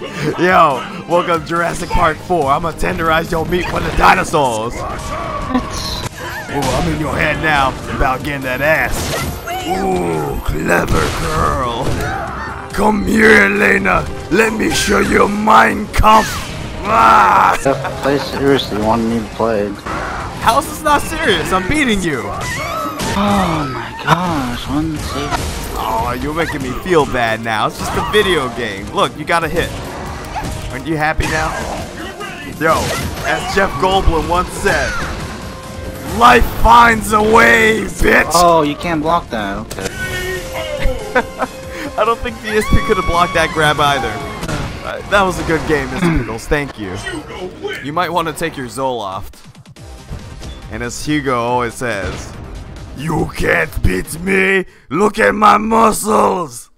Yo, welcome to Jurassic Park 4. I'm gonna tenderize your meat for the dinosaurs. Ooh, I'm in your head now about getting that ass. Ooh, clever girl. Come here, Elena. Let me show you Mein Kampf. Ah! Jeff, play seriously, wanted me to play. How is this not serious? I'm beating you. Oh my gosh, one save. Oh, you're making me feel bad now. It's just a video game. Look, you got a hit. Aren't you happy now? Yo, as Jeff Goldblum once said, life finds a way, bitch. Oh, you can't block that. Okay. I don't think the DSP could have blocked that grab either. Uh, that was a good game, Mr. Pickles. Thank you. You might want to take your Zoloft. And as Hugo always says, You can't beat me. Look at my muscles.